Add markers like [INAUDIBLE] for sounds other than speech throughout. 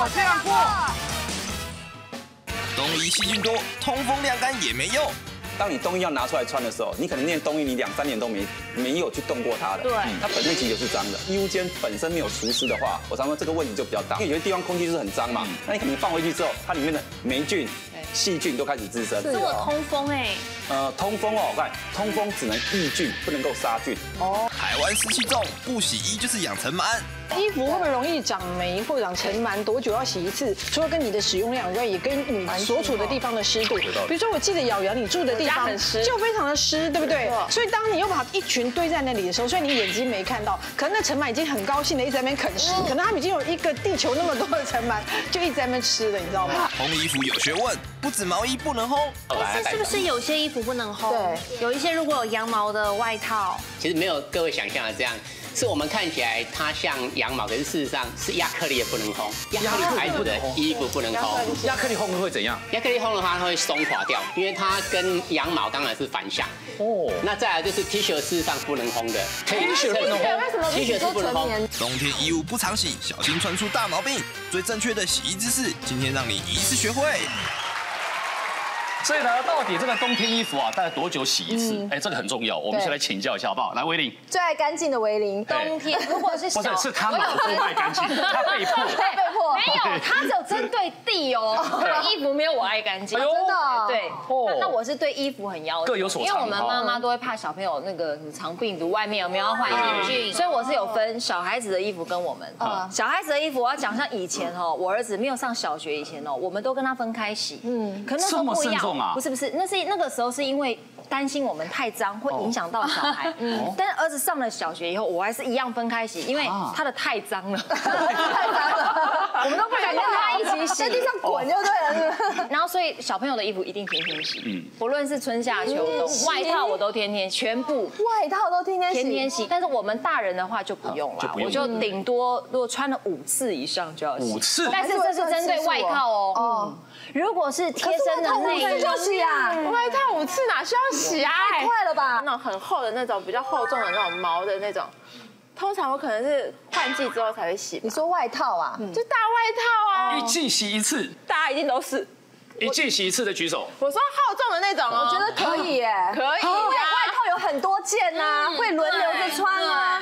我这样过。冬衣细菌多，通风晾干也没用。当你冬衣要拿出来穿的时候，你可能那件冬衣你两三年都没没有去动过它的，对它本身其实就是脏的。衣物间本身没有除湿的话，我常说这个问题就比较大，因为有些地方空气就是很脏嘛，那你可能放回去之后，它里面的霉菌、细菌都开始滋生。这么通风哎，呃，通风哦，我看通风只能抑菌，不能够杀菌。台湾湿气重，不洗衣就是养尘螨。衣服会不会容易长霉或者长尘螨？多久要洗一次？除了跟你的使用量以外，也跟你所处的地方的湿度。比如说，我记得瑶瑶你住的地方很湿就非常的湿，对不对？所以当你又把一群堆在那里的时候，所以你眼睛没看到，可能那尘螨已经很高兴的一直在那边啃食，可能他们已经有一个地球那么多的尘螨，就一直在那边吃了，你知道吗？烘衣服有学问，不止毛衣不能烘。可是是不是有些衣服不能烘？对，有一些如果有羊毛的外套，其实没有各位想象的这样，是我们看起来它像羊毛，可是事实上是亚克力也不能烘，亚克力材质的衣服不能烘。亚克力烘会怎样？亚克力烘的话，它会松垮掉，因为它跟羊毛当然是反向。哦。那再来就是 T 恤，事实上不能烘的。T 恤不能烘，T 恤是不能烘？冬天衣物不常洗，小心穿出大毛病。最正确的洗衣姿势，今天让你一次学会。所以呢，到底这个冬天衣服啊，大概多久洗一次？哎，这个很重要，我们先来请教一下好不好？来，维林，最爱干净的维林，冬天如果是小不是，是他老公爱干净，[LAUGHS] 他被迫。被迫没有，他只有针对地哦，[LAUGHS] 衣服没有我爱干净。真的。哦对，哦。那那我是对衣服很要求，各有所长因为我们妈妈都会怕小朋友那个肠病毒，外面有没有要换嗯细菌，所以我是有分小孩子的衣服跟我们。小孩子的衣服，我要讲像以前哦，我儿子没有上小学以前哦，我们都跟他分开洗。嗯，可那时候不一样，不是不是，那是那个时候是因为。担心我们太脏会影响到小孩，[LAUGHS] 嗯，但是儿子上了小学以后，我还是一样分开洗，因为他的太脏了，[LAUGHS] 太脏了，我们都不敢跟他一起洗，[LAUGHS] 在地上滚就对了？[LAUGHS] 然后，所以小朋友的衣服一定天天洗，不论是春夏秋冬，外套我都天天，全部外套都天天洗，天天洗。但是我们大人的话就不用了，我就顶多如果穿了五次以上就要洗。五次？但是这是针对外套哦。哦，如果是贴身的内衣，就洗啊，外套五次哪需要洗啊？太快了吧？那种很厚的那种，比较厚重的那种毛的那种，通常我可能是换季之后才会洗，你说外套啊？就大外套啊，一季洗一次，大家一定都是。一季洗一次的举手。我说好重的那种哦，我觉得可以耶，可以因为外套有很多件呐，会轮流着穿啊，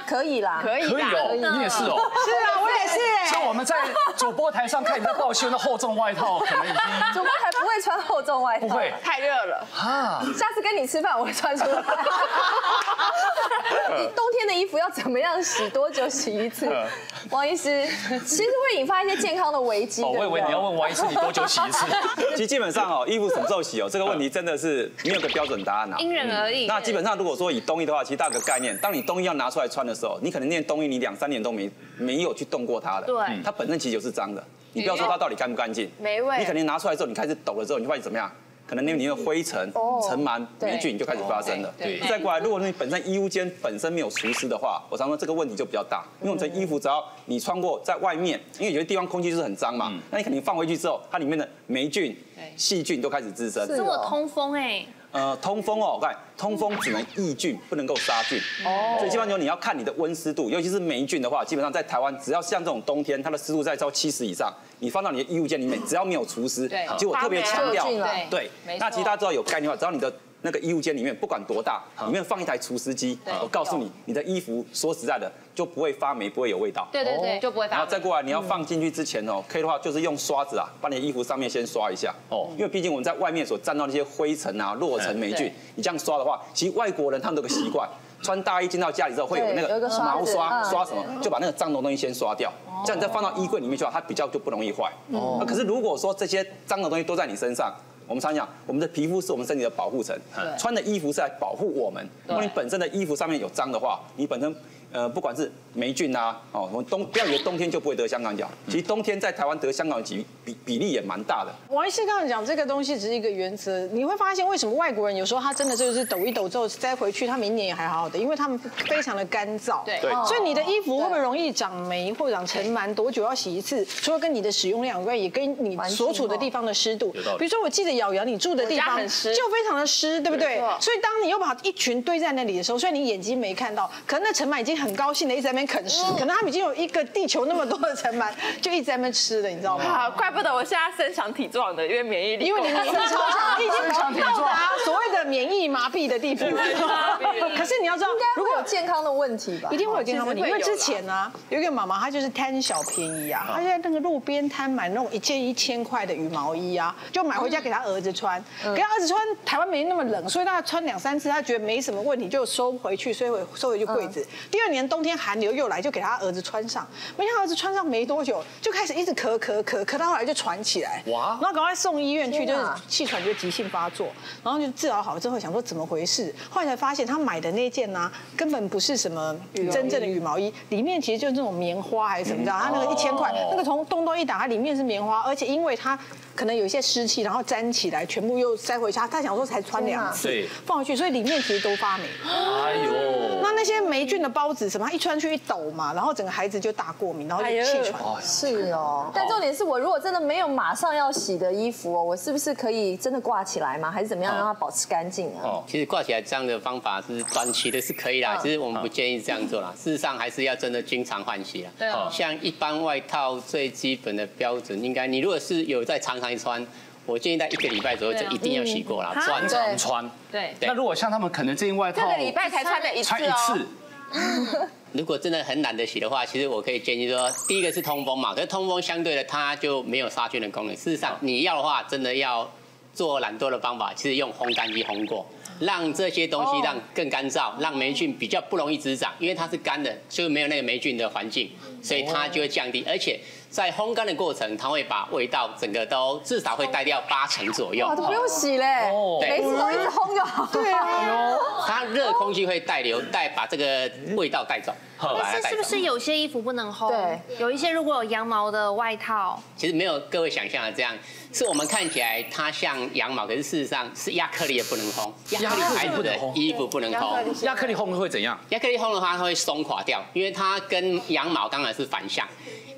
可以啦。可以可以哦，你也是哦。是啊，我也是哎。像我们在主播台上看你在报秀那厚重外套，可能已经 [LAUGHS] 主播台不会穿厚重外套，不会太热了。啊。下次跟你吃饭我会穿出来。[LAUGHS] [LAUGHS] 冬天的衣服要怎么样洗？多久洗一次？[LAUGHS] 王医师，其实会引发一些健康的危机。哦，我以为你要问王医师你多久洗一次？[LAUGHS] 其实基本上哦，衣服什么时候洗哦，这个问题真的是 [LAUGHS] 没有个标准答案啊。因人而异。那基本上如果说以冬衣的话，其实大个概念，当你冬衣要拿出来穿的时候，你可能那件冬衣你两三年都没没有去动过它的，对它本身其实就是脏的。你不要说它到底干不干净，没味你可能拿出来之后，你开始抖了之后，你发现怎么样？可能那里面的灰尘、尘螨、霉菌就开始发生了。对再过来，如果你本身衣物间本身没有除湿的话，我常说这个问题就比较大，因为我们这衣服只要你穿过在外面，因为有些地方空气就是很脏嘛，那你肯定放回去之后，它里面的霉菌、细菌都开始滋生。这么通风哎，呃，通风哦，我看通风只能抑菌，不能够杀菌。哦。所以基本上你要看你的温湿度，尤其是霉菌的话，基本上在台湾只要像这种冬天，它的湿度在超七十以上，你放到你的衣物间里面，只要没有除湿，对其实我特别强调发霉了对那其实大家知道有概念的话，只要你的。那个衣物间里面不管多大，里面放一台除湿机，我告诉你，你的衣服说实在的就不会发霉，不会有味道。对对对，就不会发霉。然后再过来，你要放进去之前哦，可以的话就是用刷子啊，把你的衣服上面先刷一下。哦哦，因为毕竟我们在外面所沾到那些灰尘啊、落尘、霉菌，你这样刷的话，其实外国人他们都有个习惯，穿大衣进到家里之后会有那个个毛刷刷刷什么，就把那个脏的东西先刷掉，这样你再放到衣柜里面去，它比较就不容易坏。哦，可是如果说这些脏的东西都在你身上。我们常讲，我们的皮肤是我们身体的保护层，穿的衣服是来保护我们。如果你本身的衣服上面有脏的话，你本身呃不管是霉菌啊，哦，我们冬不要以为冬天就不会得香港脚，其实冬天在台湾得香港脚比比例也蛮大的。王医师刚刚讲这个东西只是一个原则，你会发现为什么外国人有时候他真的就是抖一抖之后再回去，他明年也还好好的，因为他们非常的干燥。对对所以你的衣服会不会容易长霉或者长尘螨？多久要洗一次？除了跟你的使用量以外，也跟你所处的地方的湿度。有道理比如说，我记得瑶瑶你住的地方很湿就非常的湿，对不对？所以当你又把一群堆在那里的时候，虽然你眼睛没看到，可能那尘螨已经很高兴的一直在那边啃食，可能他们已经有一个地球那么多的尘螨，就一直在那边吃了，你知道吗？啊，怪不得我现在身强体壮的，因为免疫力。因为你免疫力超强，你已经到达所谓的免疫麻痹的地步。可是你要知道，如果有健康的问题吧，一定会有健康问题，因为之前呢，有一个妈妈，她就是贪小便宜啊，她就在那个路边摊买那种一件一千块的羽毛衣啊，就买回家给她儿子穿，给她儿子穿。台湾没那么冷，所以她穿两三次，她觉得没什么问题，就收回去，收回收回去柜子。第二年冬天寒流又来，就给他儿子穿上，没想到儿子穿上没多久，就开始一直咳咳咳咳，到后来就喘起来，哇！然后赶快送医院去，就是气喘就急性发作，然后就治疗好了之后，想说怎么回事，后来才发现他买的那件呢，根本不是什么真正的羽毛衣，里面其实就是那种棉花还是什么的，他那个一千块，那个从东东一打开，里面是棉花，而且因为它可能有一些湿气，然后粘起来，全部又塞回去，他想说才穿两次，放回去，所以里面其实都发霉。哎呦，那那些霉菌的孢子什么，一穿去一抖嘛，然后整个孩子就大过敏，然后就气喘。是哦，但重点是我如果真的没有马上要洗的衣服哦，我是不是可以真的挂起来吗？还是怎么样让它保持干净啊？哦，其实挂起来这样的方法是短期的是可以啦，其实我们不建议这样做啦。事实上还是要真的经常换洗啊。对啊。像一般外套最基本的标准，应该你如果是有在常常穿，我建议在一个礼拜左右就一定要洗过了，穿常穿。对。那如果像他们可能这件外套，这个礼拜才穿了一次穿一次。[LAUGHS] 如果真的很懒得洗的话，其实我可以建议说，第一个是通风嘛，可是通风相对的它就没有杀菌的功能。事实上，你要的话，真的要做懒惰的方法，其实用烘干机烘过，让这些东西让更干燥，让霉菌比较不容易滋长，因为它是干的，就没有那个霉菌的环境，所以它就会降低，而且。在烘干的过程，它会把味道整个都至少会带掉八成左右。哇，都不用洗嘞，每次都一直烘就好。对啊，它热空气会带流带把这个味道带走。但是是不是有些衣服不能烘？对，有一些如果有羊毛的外套，其实没有各位想象的这样，是我们看起来它像羊毛，可是事实上是亚克力也不能烘，亚克力材质的衣服不能烘。亚克力烘会怎样？亚克力烘的话，它会松垮掉，因为它跟羊毛当然是反向，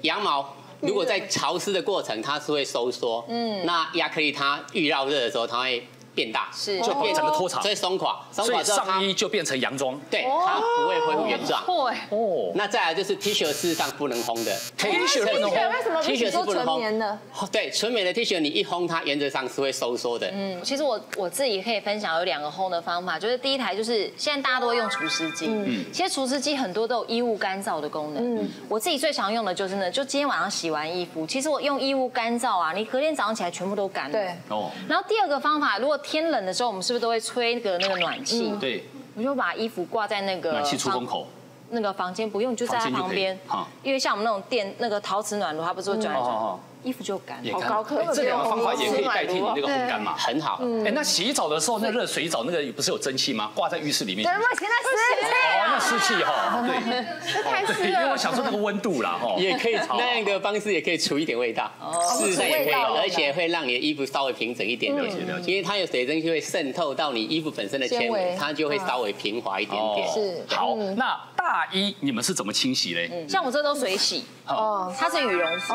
羊毛。如果在潮湿的过程，它是会收缩。嗯，那亚克力它遇到热的时候，它会。变大是就变整个脱潮，所以松垮，所以上衣就变成洋装，对，它不会恢复原状。会哦。那再来就是 T 恤，事实上不能烘的。T 恤不能烘，为什么？T 恤是纯棉的。对，纯棉的 T 恤你一烘，它原则上是会收缩的。嗯，其实我我自己可以分享有两个烘的方法，就是第一台就是现在大家都会用除湿机，嗯，其实除湿机很多都有衣物干燥的功能。嗯，我自己最常用的就是呢，就今天晚上洗完衣服，其实我用衣物干燥啊，你隔天早上起来全部都干了。对。哦。然后第二个方法，如果天冷的时候，我们是不是都会吹那个那个暖气？对，我就把衣服挂在那个暖气出风口，那个房间不用就在它旁边，因为像我们那种电那个陶瓷暖炉，它不是会转一转。衣服就干，好高科技。这两个方法也可以代替你那个烘干嘛，很好。哎，那洗澡的时候，那热水澡那个不是有蒸汽吗？挂在浴室里面。对，那现在湿气。哦，那湿气哈，对，这 [LAUGHS] 太湿了。因为我想说那个温度啦，哈，也可以那样的方式也可以除一点味道，是的也可以，而且会让你的衣服稍微平整一点点。因为它有水蒸气会渗透到你衣服本身的纤维，它就会稍微平滑一点点。是。好，那大衣你们是怎么清洗嘞？像我这都水洗，哦，它是羽绒服，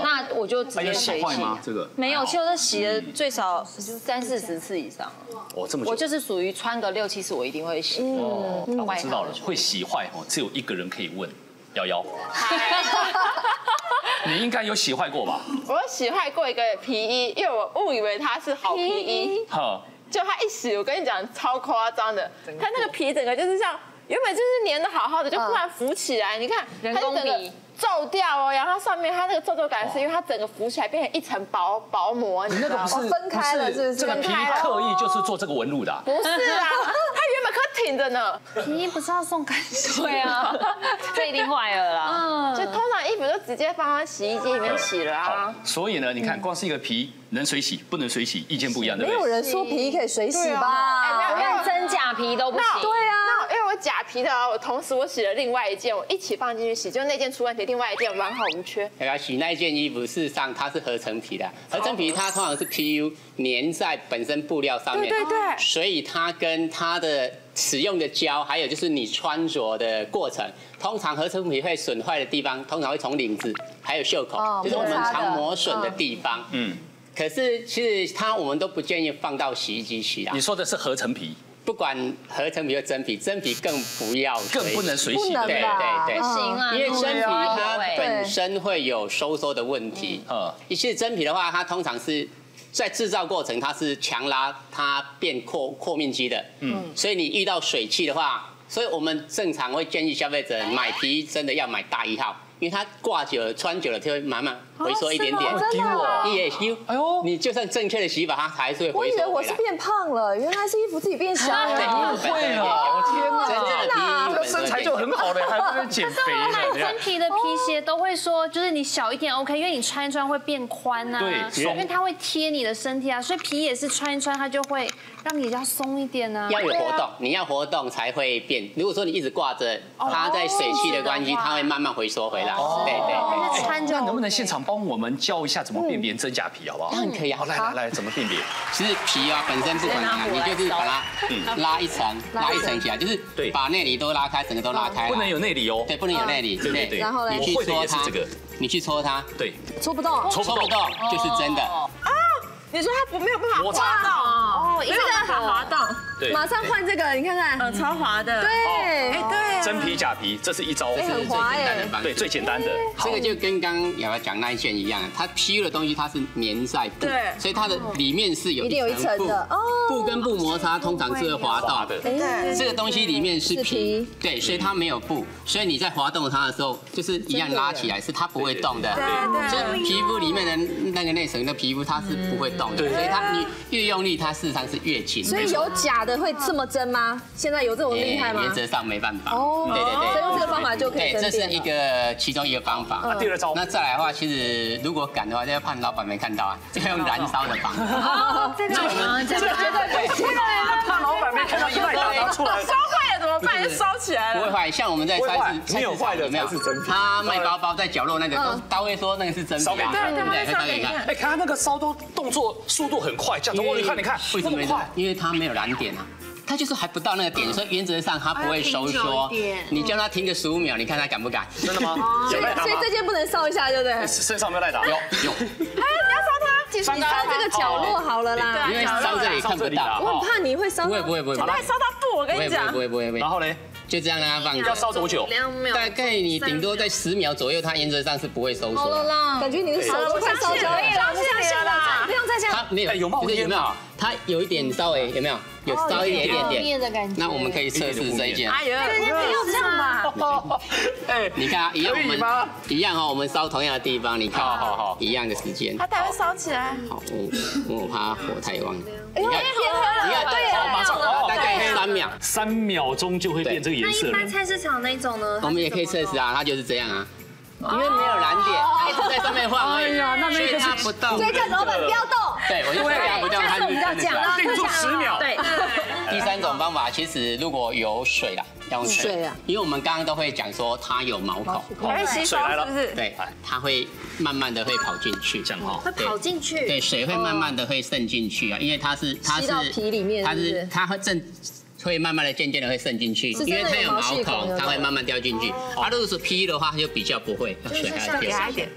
那我就直接水。吗？这个没有，其实我洗了最少三四十次以上了。哦，这么我就是属于穿个六七次，我一定会洗。哦，我知道了，会洗坏哦，只有一个人可以问，瑶瑶。[LAUGHS] 你应该有洗坏过吧？我洗坏过一个皮衣，因为我误以为它是好皮衣。好，就它一洗，我跟你讲超夸张的，它那个皮整个就是像原本就是粘的好好的，就突然浮起来。你看，人工皮。皱掉哦，然后它上面它那个皱皱感是因为它整个浮起来变成一层薄薄膜，你那个不是分开了，是不是？这个皮刻意就是做这个纹路的？不是啊，[LAUGHS] 它原本可挺着呢。皮衣不是要送干水啊？这一定坏了啦。嗯，就通常衣服就直接放在洗衣机里面洗了啊。所以呢，你看光是一个皮能水洗不能水洗，意见不一样的。没有人说皮衣可以水洗吧？连真假皮都不行。对啊。假皮的，我同时我洗了另外一件，我一起放进去洗，就那件出问题，另外一件完好无缺。要洗那一件衣服，事实上它是合成皮的，合成皮它通常是 PU 粘在本身布料上面，对对对，所以它跟它的使用的胶，还有就是你穿着的过程，通常合成皮会损坏的地方，通常会从领子还有袖口，就是我们常磨损的地方。嗯，可是其实它我们都不建议放到洗衣机洗啊。你说的是合成皮。不管合成皮或真皮，真皮更不要更不能水洗。对对对，行啊，因为真皮它本身会有收缩的问题。嗯嗯，其实真皮的话，它通常是在制造过程它是强拉它变扩扩面积的。嗯，所以你遇到水汽的话，所以我们正常会建议消费者买皮真的要买大一号。因为它挂久了、穿久了，就会慢慢回缩一点点。真的啊也丢，哎呦，你就算正确的洗法，它还是会我以为回缩回来。我是变胖了，原来是衣服自己变小对，了。误会了，我天哪！真正的皮这个身材就很好的，还在减肥真皮的皮鞋都会说，就是你小一点 OK，因为你穿一穿会变宽呐，对因为它会贴你的身体啊，所以皮也是穿一穿它就会让你比较松一点啊。要有活动，你要活动才会变。如果说你一直挂着，它在水汽的关系，它会慢慢回缩回来。对对那穿就那能不能现场帮我们教一下怎么辨别真假皮，好不好？当然可以啊好，来来来，怎么辨别？其实皮啊本身不管怎样，你就是把它拉一层，拉一层起来，就是对。把内里都拉开，整个都拉开。不能有内里哦。对，不能有内里。对对对。然后呢你去我会的搓它这个，你去搓它，对，搓不动，搓不动就是真的。啊？你说它不没有办法摩擦滑动，哦，没有办法滑动，对，马上换这个，你看看，嗯，超滑的。对，哎，对啊，真皮假皮，这是一招，这是最简单的。方对，最简单的。这个就跟刚刚瑶瑶讲那一件一样，它 PU 的东西它是粘在布，对。所以它的里面是有一定有一层布的哦布跟布摩擦通常是会滑到的，对，这个东西里面是是皮。皮，对，所以它没有布，所以你在滑动它的时候，就是一样拉起来，是它不会动的。对所以皮肤里面的那个内层的皮肤它是不会动的，所以它你越用力，它事实上是越紧。所以有假的会这么真吗？现在有这种厉害吗？原则上没办法。哦，对对对。所以用这个方法就可以对，这是一。个其中一个方法。第二招那再来的话，其实如果敢的话，就要怕老板没看到啊，就 [LAUGHS] 要用燃烧的方法。哦，[LAUGHS] 这个这个绝对不行。怕老板没看到一袋打拿出来。烧坏了怎么办？就烧起来了。不会坏，像我们在菜市没有坏的没有是真皮他卖包包在角落那个，都他会说那个是真烧给对不对？会烧给你看。哎，看他那个烧都动作速度很快，这样子，哦，你看你看，为什么快？？因为他没有燃点啊。它就是还不到那个点，所以原则上他不会收缩。你叫他停个十五秒，你看他敢不敢？真的吗？所以这件不能烧一下，对不对？身上没有赖打？有有，哎，你要烧它，其实你烧这个角落好了啦因。为烧这里看不到。我很怕你会烧到。不会不会不会，它还烧到布，我跟不会不会你讲不。会不会不会然，后呢？就这样让它放要。烧多久？两秒，大概你顶多在十秒左右，它原则上是不会收缩的。啦。感觉你的手都快烧焦了。相信你了啦不。用再这样。它没有哎有冒就是有没有烟啊？它有一点稍微有没有？有稍微一点点点。的感觉。那我们可以测试这一件。哎呀，不要这样吧。[LAUGHS] 哎，你看啊，一样我们一样哦，我们烧同样的地方，你看，好好好一样的时间。它才会烧起来。好，我我怕火太旺。你看，你看，对大概三秒，三秒钟就会变这个颜色。那一般菜市场那种呢？我们也可以测试啊，它就是这样啊。因为没有燃点，它一直在上面晃而已，所以它不动。所以叫老板不要动。对，我就说它不动，它是真的是啊。定住十秒。对，第三种方法，其实如果有水啦，要用水水啊，因为我们刚刚都会讲说它有毛孔，水来了是不是？对，它会慢慢的会跑进去，这样哦。会跑进去。对，水会慢慢的会渗进去啊，因为它是它是皮里面它是它会正会慢慢的渐渐的会渗进去，因为它有毛孔它会慢慢掉进去。它如果是 PU 的话，它就比较不会，水还要掉给它一。点。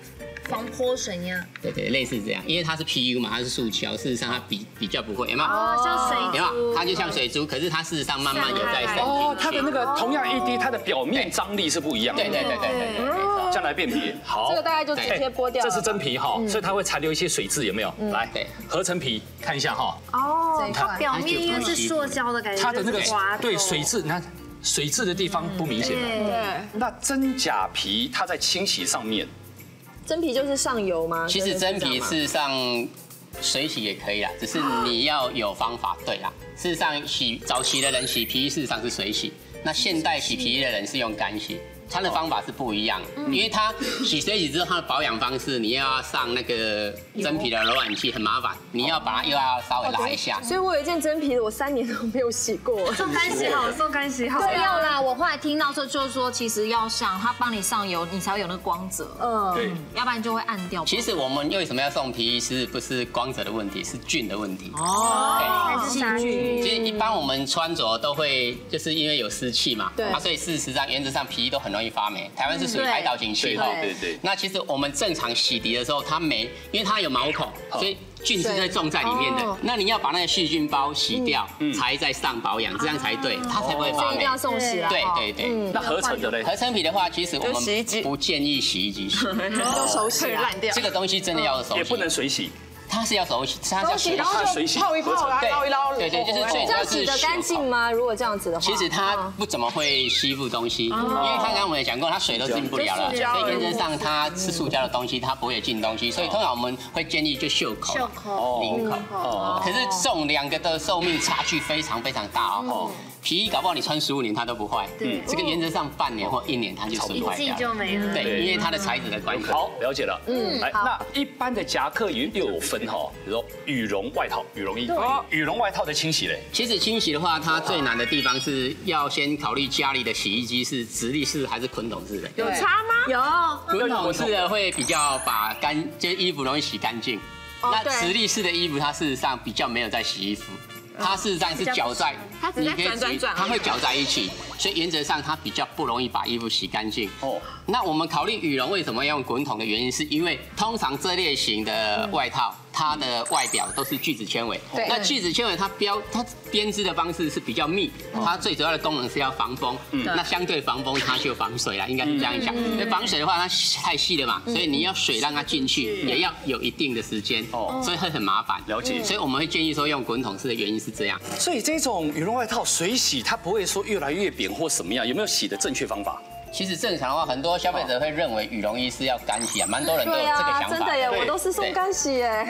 防泼水一样。对对，类似这样，因为它是 PU 嘛，它是塑胶，事实上它比比较不会，有没有？哦，像水有没有？它就像水珠，可是它事实上慢慢有在渗哦，进去。它的那个同样一滴，它的表面张力是不一样的。对对对对对对对。这样来辨别。好，这个大概就直接剥掉了。这是真皮哈，所以它会残留一些水渍，有没有？来，合成皮看一下哈，哦，它表面因为是塑胶的感觉，它的那个滑头对水渍，你看水渍的地方不明显了。对，那真假皮它在清洗上面，真皮就是上油吗？其实真皮是事实上水洗也可以啦，只是你要有方法对啦。事实上洗早期的人洗皮衣事实上是水洗，那现代洗皮衣的人是用干洗。它的方法是不一样，因为它洗水洗之后，它的保养方式你要上那个真皮的柔软剂，很麻烦，你要把它又要稍微拉一下。所以我有一件真皮的，我三年都没有洗过。送干洗好，送干洗好。对，要啦。我后来听到说，就是说，其实要上，它帮你上油，你才会有那个光泽，嗯，对，要不然就会暗掉。其实我们为什么要送皮衣，是不是光泽的问题，是菌的问题。哦，细菌。其实一般我们穿着都会，就是因为有湿气嘛，对啊，所以事实上原则上皮衣都很容易容易发霉。台湾是属于海岛型气候，对对。那其实我们正常洗涤的时候，它霉，因为它有毛孔，所以菌是会种在里面的。那你要把那个细菌包洗掉，才再上保养，这样才对，它才不会发霉。一定要送洗啊。对对对。那合成的嘞？合成皮的话，其实我们不建议洗衣机洗，[LAUGHS] 用手洗烂掉。这个东西真的要手洗，也不能水洗。它是要手洗，它要水洗，泡一泡，捞一捞，对对，就是最这样洗得干净吗？如果这样子的话，其实它不怎么会吸附东西，因为刚刚我们也讲过，它水都进不了了，所以原则上它吃塑胶的东西，它不会进东西，所以通常我们会建议就袖口、袖口、领口。可是这种两个的寿命差距非常非常大哦。皮衣搞不好你穿十五年它都不坏，对，这个原则上半年或一年它就损坏掉，就没了。对，因为它的材质的关系。好，了解了。嗯，来，那一般的夹克又又有分哈，比如说羽绒外套、羽绒衣。羽绒外套的清洗嘞？其实清洗的话，它最难的地方是要先考虑家里的洗衣机是直立式还是滚筒式的。有差吗？有，滚筒式的会比较把干，就是衣服容易洗干净。那直立式的衣服，它事实上比较没有在洗衣服。它事实上是搅在，它只是转转转，它会搅在一起，所以原则上它比较不容易把衣服洗干净。哦，那我们考虑羽绒为什么要用滚筒的原因，是因为通常这类型的外套。它的外表都是聚酯纤维，那聚酯纤维它标它编织的方式是比较密，它最主要的功能是要防风，那相对防风它就防水了，应该是这样讲。那防水的话，它太细了嘛，所以你要水让它进去，也要有一定的时间，哦，所以会很麻烦。了解。所以我们会建议说用滚筒式的原因是这样。所以这种羽绒外套水洗它不会说越来越扁或什么样，有没有洗的正确方法？其实正常的话，很多消费者会认为羽绒衣是要干洗啊，蛮多人都有这个想法。真的耶，我都是送干洗耶。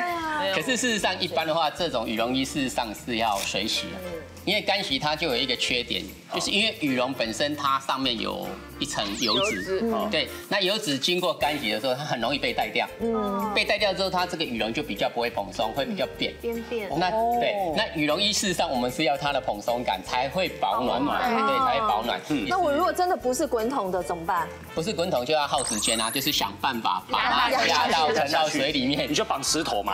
可是事实上，一般的话，这种羽绒衣事实上是要水洗的。因为干洗它就有一个缺点，就是因为羽绒本身它上面有一层油脂，对，那油脂经过干洗的时候，它很容易被带掉，嗯，被带掉之后，它这个羽绒就比较不会蓬松，会比较扁，扁扁。那对，那羽绒衣事实上我们是要它的蓬松感才会保暖，对，才会保暖。那我如果真的不是滚筒的怎么办？不是滚筒就要耗时间啊，就是想办法把它压到沉到水里面，[LAUGHS] 你就绑石头嘛。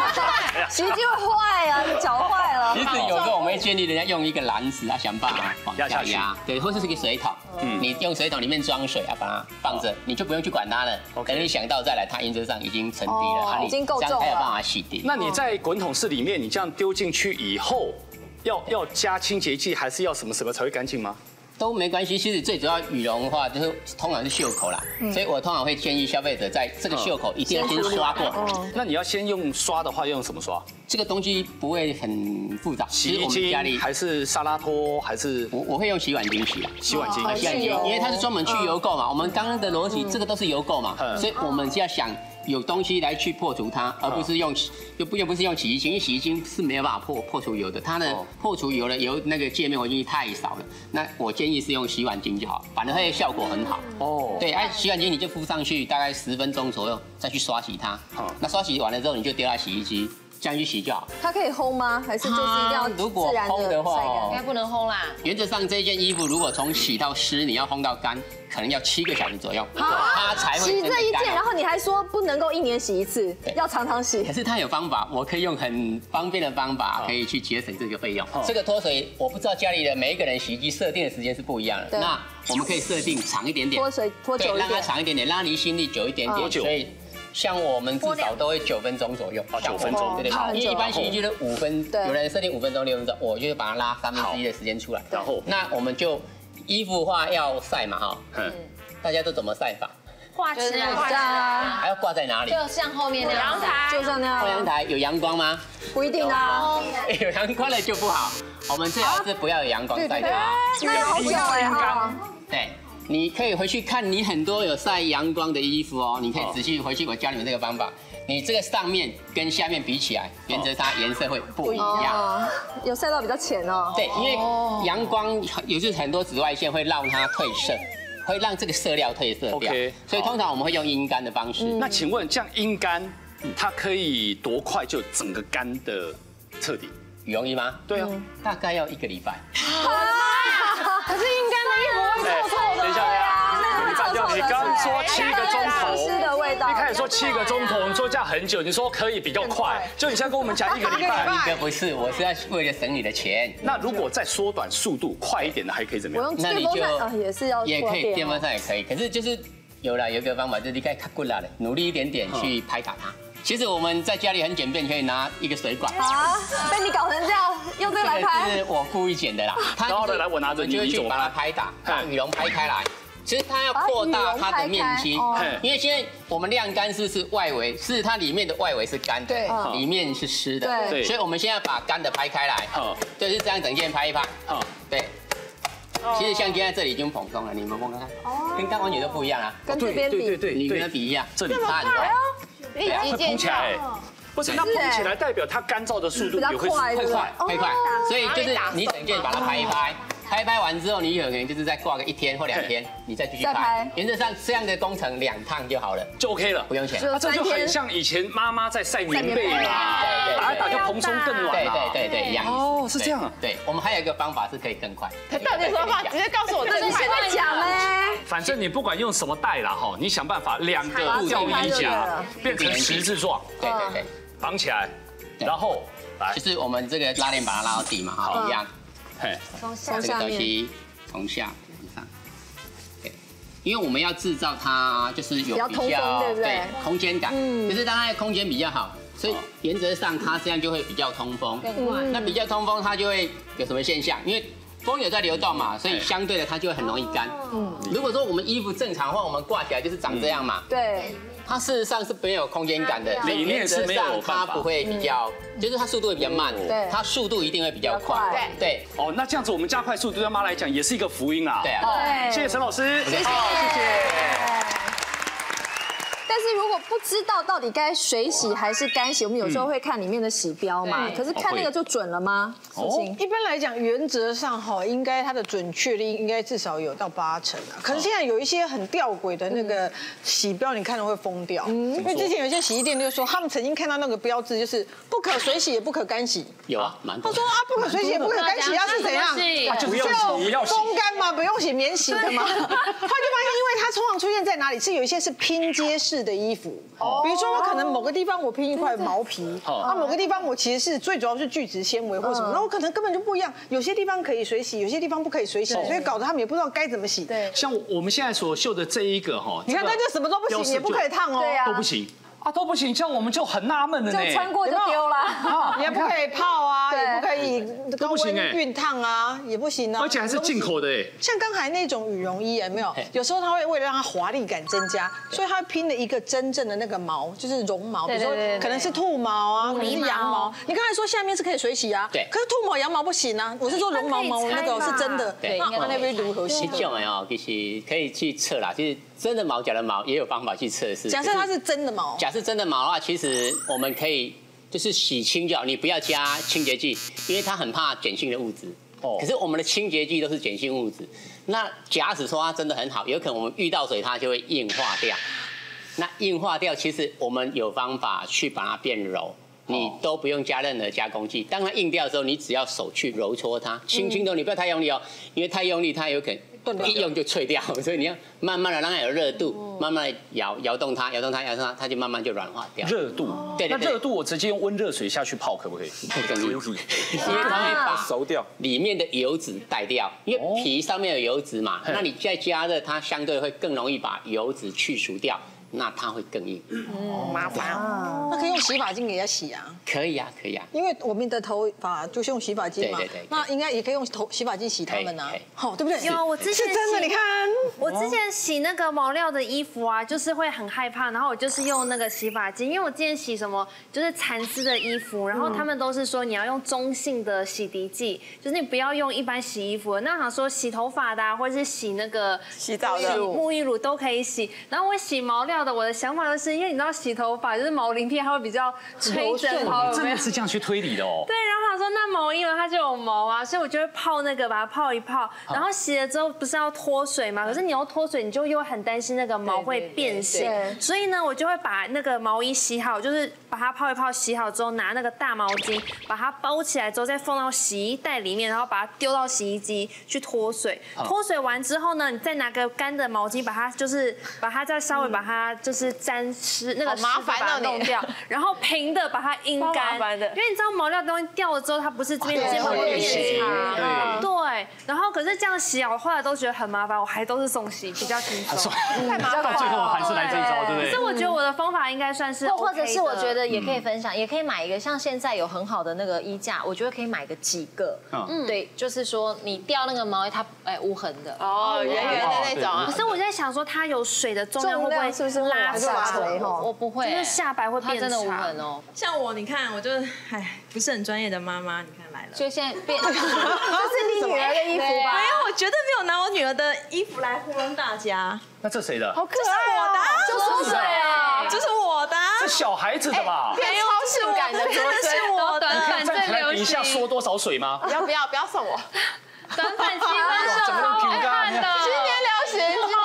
[LAUGHS] 洗衣机会坏啊，你脚坏了。其实有时候我们会建议人家用一个篮子啊，想办法往下压，对，或者是个水桶，嗯，你用水桶里面装水啊，把它放着，你就不用去管它了。等你想到再来，它原则上已经沉底了，已经够重了，才有办法洗涤。那你在滚筒式里面，你这样丢进去以后，要要加清洁剂，还是要什么什么才会干净吗？都没关系，其实最主要羽绒的话，就是通常是袖口啦，所以我通常会建议消费者在这个袖口一定要先刷过。那你要先用刷的话，用什么刷？这个东西不会很复杂，洗衣机还是沙拉拖还是？我我会用洗碗巾洗，洗碗巾，洗碗巾，因为它是专门去油垢嘛。我们刚刚的逻辑，这个都是油垢嘛，所以我们就要想。有东西来去破除它，而不是用又不又不是用洗衣精，因为洗衣精是没有办法破破除油的，它的破除油的油那个界面活性太少了。那我建议是用洗碗巾就好，反正它的效果很好。哦，对，哎，洗碗巾你就敷上去，大概十分钟左右再去刷洗它。好，那刷洗完了之后你就丢在洗衣机。这样去洗就好。它可以烘吗？还是就是一定要如果烘的话，应该不能烘啦。原则上这件衣服如果从洗到湿，你要烘到干，可能要七个小时左右，它才会洗这一件。然后你还说不能够一年洗一次，要常常洗。可是它有方法，我可以用很方便的方法，可以去节省这个费用。这个脱水，我不知道家里的每一个人洗衣机设定的时间是不一样的。那我们可以设定长一点点，脱水脱久一点，让它长一点点，让离心力久一点点。多久？所以。像我们至少都会九分钟左右，九分钟，对对，一般洗衣机的五分，有人设定五分钟、六分钟，我就把它拉三分之一的时间出来。然后，那我们就衣服的话要晒嘛，哈，嗯，大家都怎么晒法？挂起来，还要挂在哪里？就像后面那阳台，就像那样。阳台有阳光吗？不一定啊，有阳光 [LAUGHS] 了就不好。我们最好是不要有阳光晒它。那好久哎，对。你可以回去看你很多有晒阳光的衣服哦，你可以仔细回去我教你们这个方法。你这个上面跟下面比起来，原则它颜色会不一样，有晒到比较浅哦。对，因为阳光有就是很多紫外线会让它褪色，会让这个色料褪色掉。所以通常我们会用阴干的方式。那请问这样阴干，它可以多快就整个干的彻底？羽绒衣吗？对啊，大概要一个礼拜。可是应该的衣服会臭臭的。等一下，等一下，你刚说七个钟头，湿的味道。一开始说七个钟头，我们说这样很久，你说可以比较快，就你现在跟我们讲一个礼拜。[LAUGHS] 一个不是，我是在为了省你的钱。那如果再缩短速度快一点的，还可以怎么样？那你就也是要也可以，电风扇也可以。可是就是有了有一个方法，就是你可以卡过来了，努力一点点去拍打它。其实我们在家里很简便，可以拿一个水管。啊，被你搞成这样，用这个来拍。是我故意剪的啦。[LAUGHS] 然后呢，来我拿着，你就去把它拍打，把羽绒拍开来。其实它要扩大它的面积，因为现在我们晾干是是外围，是它里面的外围是干的，里面是湿的。对，所以我们现在把干的拍开来。好，就是这样整件拍一拍。好，对。其实像今在这里已经蓬松了，你们摸看看，跟刚完全都不一样啊。跟这边比，对对对，你跟它比一下，这里差很多。立即见效。不是，那碰起来代表它干燥的速度也会快，会快，会快。所以就是你整件把它拍一拍。拍拍完之后，你可能就是再挂个一天或两天，你再继续拍。原则上这样的工程两趟就好了，就 OK 了，不用钱。那这就很像以前妈妈在晒棉被嘛，打一打就蓬松更软对对对对，一样。哦，是这样。对，我们还有一个方法是可以更快。到底什么方法？直接告诉我，这是现在讲嘞。反正你不管用什么带啦哈，你想办法两个吊衣夹变成十字状，对对对，绑起来，然后来，就是我们这个拉链把它拉到底嘛，好一样。嘿，从下这个东西。从下往上，对，因为我们要制造它，就是有比较对空间感，就是当它的空间比较好，所以原则上它这样就会比较通风。那比较通风，它就会有什么现象？因为风有在流动嘛，所以相对的它就会很容易干。嗯，如果说我们衣服正常的话，我们挂起来就是长这样嘛。对。它事实上是没有空间感的，理念是没有它不会比较，就是它速度会比较慢，对，它速度一定会比较快，对。对。哦，那这样子我们加快速度，对妈来讲也是一个福音啊。对啊，对，谢谢陈老师，谢谢，谢谢。但是如果不知道到底该水洗还是干洗，我们有时候会看里面的洗标嘛。可是看那个就准了吗？哦，一般来讲，原则上哈，应该它的准确率应该至少有到八成啊。可是现在有一些很吊诡的那个洗标，你看了会疯掉。嗯，因为之前有些洗衣店就说，他们曾经看到那个标志，就是不可水洗也不可干洗。有啊，蛮多。他说啊，不可水洗也不可干洗，要是怎样？就不要洗，风干吗？不用洗，免洗的吗？[LAUGHS] 后来就发现，因为它通常出现在哪里？是有一些是拼接式的衣服。比如说我可能某个地方我拼一块毛皮，那某个地方我其实是最主要是聚酯纤维或什么，那我可能根本就不一样，有些地方可以水洗，有些地方不可以水洗，所以搞得他们也不知道该怎么洗。对，像我们现在所绣的这一个哈，[LAUGHS] 你看它就什么都不行，也不可以烫哦，都不行。啊都不行，这样我们就很纳闷了呢。就穿过就丢了，[LAUGHS] 也不可以泡啊，高温熨烫啊，也不行啊。而且还是进口的哎。像刚才那种羽绒衣有没有？有时候它会为了让它华丽感增加，所以它拼了一个真正的那个毛，就是绒毛，比如说可能是兔毛啊，可能是羊毛。你刚才说下面是可以水洗啊，对。可是兔毛、羊毛不行啊，我是说绒毛毛那个是真的。对，那那边如何洗？这种哦，其实可以去测啦，其实。真的毛假的毛也有方法去测试。假设它是真的毛，假设真的毛的话，其实我们可以就是洗清就好，你不要加清洁剂，因为它很怕碱性的物质。哦。可是我们的清洁剂都是碱性物质。那假使说它真的很好，有可能我们遇到水它就会硬化掉。那硬化掉，其实我们有方法去把它变柔，你都不用加任何加工剂。当它硬掉的时候，你只要手去揉搓它，轻轻的，你不要太用力哦，因为太用力它有可能。一用就脆掉，[LAUGHS] 所以你要慢慢的让它有热度，慢慢的摇摇动它，摇动它，摇动它，它就慢慢就软化掉。热度，对那热度我直接用温热水下去泡可不可以？因为它会把熟掉。里面的油脂带掉，因为皮上面有油脂嘛，那你再加热，它相对会更容易把油脂去除掉。那它会更硬，嗯，麻烦哦。那可以用洗发精给它洗啊？可以啊，可以啊。因为我们的头发就是用洗发精嘛，对对对。那应该也可以用头洗发精洗它们啊，好，对不对？有，我之前是真的，你看，我之前洗那个毛料的衣服啊，就是会很害怕，然后我就是用那个洗发精，因为我之前洗什么就是蚕丝的衣服，然后他们都是说你要用中性的洗涤剂，就是你不要用一般洗衣服。那好像说洗头发的啊或者是洗那个洗澡的沐浴乳都可以洗，然后我洗毛料。的，我的想法就是，因为你知道洗头发就是毛鳞片，它会比较吹整，好，真的是这样去推理的哦。对，然后他说那毛衣呢，它就有毛啊，所以我就会泡那个，把它泡一泡，然后洗了之后不是要脱水吗？可是你要脱水，你就又很担心那个毛会变形，所以呢，我就会把那个毛衣洗好，就是把它泡一泡，洗好之后拿那个大毛巾把它包起来之后，再放到洗衣袋里面，然后把它丢到洗衣机去脱水。脱水完之后呢，你再拿个干的毛巾把它就是把它再稍微把它就是沾湿那个麻烦把它弄掉，[LAUGHS] 然后平的把它阴干，因为你知道毛料东西掉了之后，它不是这边肩膀会变长，对，然后可是这样洗啊，我后来都觉得很麻烦，我还都是送洗比较轻松，太麻烦，到最后还是来这一招，对不对？可是我觉得我的方法应该算是，或者是我觉得也可以分享，也可以买一个像现在有很好的那个衣架，我觉得可以买个几个，嗯，对，就是说你掉那个毛衣它哎无痕的。哦，圆圆的那种。可是我在想说，它有水的重量会不会是拉下垂哈？我不会，就是下摆会变真的无痕哦。像我，你看，我就哎，不是很专业的妈妈，你看来了。所以现在变，[LAUGHS] 这是你女儿的衣服吧？没有，我绝对没有拿我女儿的衣服来糊弄大家。那这谁的？好可爱，我的，就是谁啊，这是我的，是小孩子的吧？没有，性感的，真的是我的。你看，等一下说多少水吗？不要不要不要送我。[LAUGHS] 短短七分瘦，好看的，今年流行，今年流行上。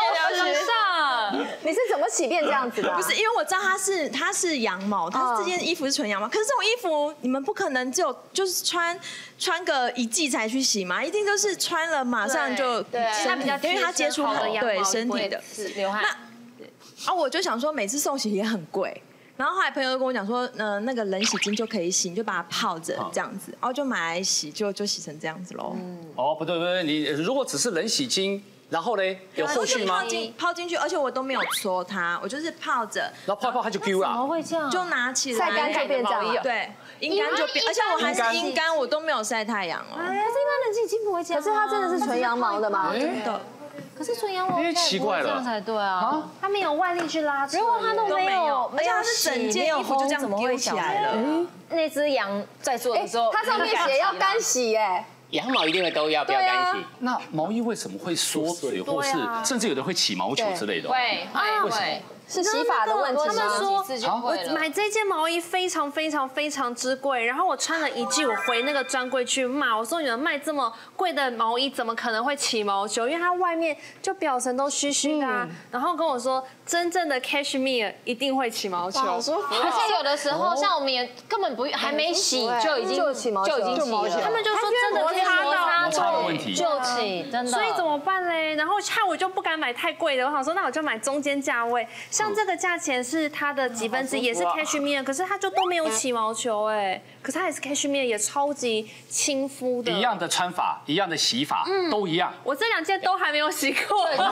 你是怎么洗变这样子的？不是，因为我知道它是它是羊毛，它是这件衣服是纯羊毛。可是这种衣服你们不可能只有就是穿穿个一季才去洗嘛，一定都是穿了马上就对，它比较因为它接触好对身体的，流汗。那啊，我就想说每次送洗也很贵。然后后来朋友就跟我讲说，呃，那个冷洗巾就可以洗，你就把它泡着这样子，然后就买来洗，就就洗成这样子喽。哦，不对不对，你如果只是冷洗巾，然后呢，有后续吗？泡进泡进去，而且我都没有搓它，我就是泡着，然后泡泡它就 Q 了。怎么会这样？就拿起来晒干就变这样。对，阴干就变，而且我还是阴干，我都没有晒太阳哦。可是一般冷洗巾不会这样。可是它真的是纯羊毛的吗？真的。可是纯羊毛应该奇怪了，这样才对啊！它没有外力去拉扯，如果它都没有，而且它是整件衣服就这样丢起来了。那只羊在做的时候，它上面 [LAUGHS] 写要干洗哎，羊毛一定会都要不要干洗。那毛衣为什么会缩水，或是甚至有的会起毛球之类的？会为什么？是洗发的问题他们说，我买这件毛衣非常非常非常之贵，然后我穿了一季，我回那个专柜去骂，我说你们卖这么贵的毛衣，怎么可能会起毛球？因为它外面就表层都虚虚的，然后跟我说，真正的 cashmere 一定会起毛球，而且有的时候像我们也根本不还没洗就已经就起毛球，就已经起毛球，他们就说真的摩擦到摩擦的问题就起，真的。所以怎么办嘞？然后害我就不敢买太贵的，我想说那我就买中间价位，像这个价钱。是它的几分之一，也是 cashmere，可是它就都没有起毛球哎，可是它也是 cashmere，也超级亲肤的。一样的穿法，一样的洗法，都一样。我这两件都还没有洗过，[LAUGHS] 我不敢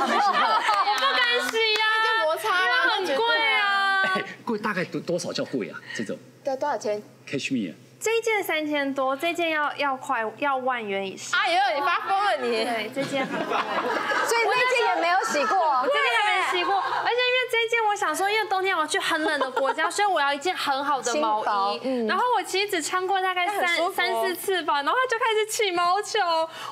洗呀，就摩擦了，很贵啊。贵大概多多少叫贵啊？这种？对，多少钱？cashmere。这一件三千多，这件要要快要万元以上。哎呦，你发疯了你！对，这件很贵，所以那件也没有洗过，这件还没洗过。而且因为这件，我想说，因为冬天我要去很冷的国家，[LAUGHS] 所以我要一件很好的毛衣。然后我其实只穿过大概三三四次吧，然后它就开始起毛球，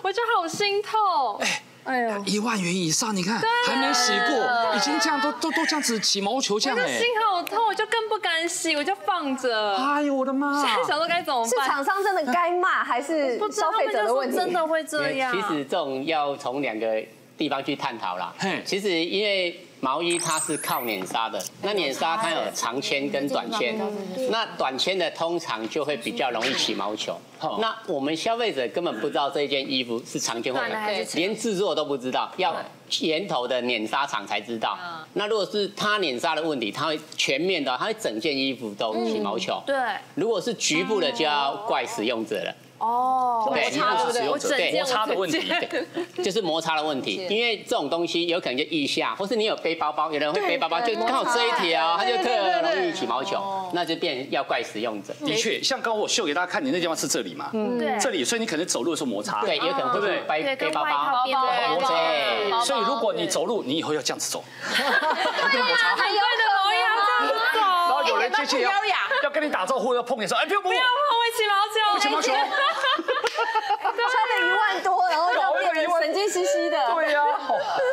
我就好心痛。哎呦，一万元以上，你看还没洗过，已经这样都都都这样子起毛球这样哎，心好痛，我就更不敢洗，我就放着。哎呦我的妈！现在想说该怎么办？是厂商真的该骂，[LAUGHS] 还是消费者的问题？真的会这样？其实这种要从两个地方去探讨啦。其实因为。毛衣它是靠碾纱的，那碾纱它有长纤跟短纤，那短纤的通常就会比较容易起毛球。那我们消费者根本不知道这件衣服是长纤或短纤，连制作都不知道，要源头的碾纱厂才知道。那如果是它碾纱的问题，它会全面的，它会整件衣服都起毛球。对，如果是局部的，就要怪使用者了。哦，摩擦对不对？摩擦的问题，[LAUGHS] 就是摩擦的问题。因为这种东西有可能就腋下，或是你有背包包，有人会背包包，就刚好这一条，它就特容易起毛球，那就变要怪使用者。的确，像刚刚我秀给大家看，你那地方是这里嘛？嗯，对，这里，所以你可能走路的时候摩擦，对，有可能会不对？背背包包，对，所以如果你走路，你以后要这样子走，[LAUGHS] 对呀，很贵的毛衣要这样子走，然后有人接近要要跟你打招呼，要碰你说，哎，不要不要，会起毛球，会起毛球。穿了一万多，然后要变神经兮兮的。对呀。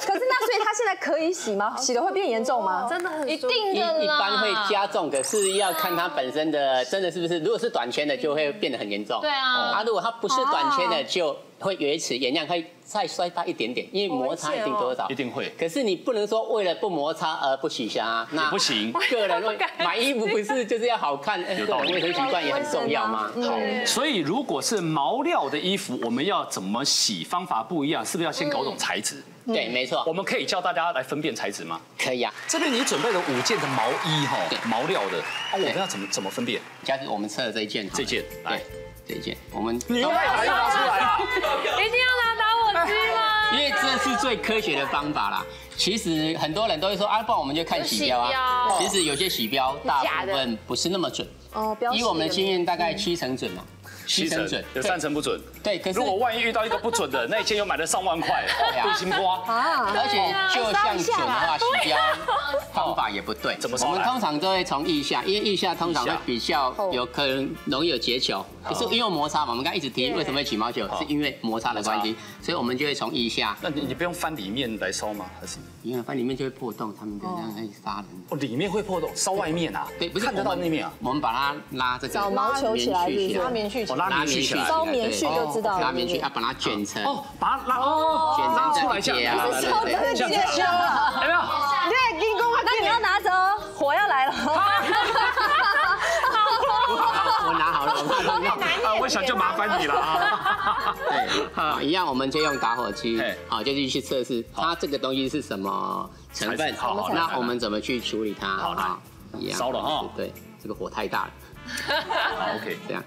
可是那所以他现在在可以洗吗？洗了会变严重吗？真的很一定一的啦。一般会加重，可是要看他本身的真的是不是，如果是短圈的就会变得很严重。对啊啊，如果他不是短圈的，就会有一次原谅会再摔大一点点，因为摩擦一定多少。一定会可是你不能说为了不摩擦而不洗虾啊，那不行。个人会 [LAUGHS] 买衣服不是就是要好看，哎个人卫生习惯也很重要吗？好，所以如果是毛料的衣服，我们要怎么洗？方法不一样，是不是要先搞懂材质？对，没错我，们可以教大家来分辨材质吗？可以啊。这边你准备了五件的毛衣哈，毛料的，哦，我们要怎么怎么分辨？假如我们测的这一件，这件来，这一件我们你又把它拿出来了，[LAUGHS] 一定要因为这是最科学的方法啦。其实很多人都会说，啊，不然我们就看洗标啊。其实有些洗标大部分不是那么准。哦，标以我们的经验，大概七成准啊，七成准，有三成不准。对。可是如果万一遇到一个不准的，[LAUGHS] 那一件又买了上万块，对啊。对心瓜。啊，而且就像准的话，洗标方法也不对。怎么说我们通常都会从腋下，因为腋下通常会比较有可能容易有结球，可是因为摩擦嘛，我们刚刚一直提为什么会起毛球，是因为摩擦的关系，所以我们就会从腋下，那你你不用翻里面来烧吗？还是因为翻里面就会破洞，他们就这样可以杀人。哦里面会破洞，烧外面啊？对，不是看得到那面啊？我们把它拉这个找毛球起来拉棉絮哦，拉棉絮起来。烧棉絮就知道了拉棉絮要把它卷成，哦，把它拉哦，卷成出来成这样这样，子烧的直接烧了。有没有？你在跟公啊，那你要拿着哦，火要来了。啊，我想就麻烦你了啊。对，好，一样，我们就用打火机，好，就继续去测试它这个东西是什么成分好那我们怎么去处理它？好一样烧了哈对，这个火太大了，好，OK。[LAUGHS] 这样，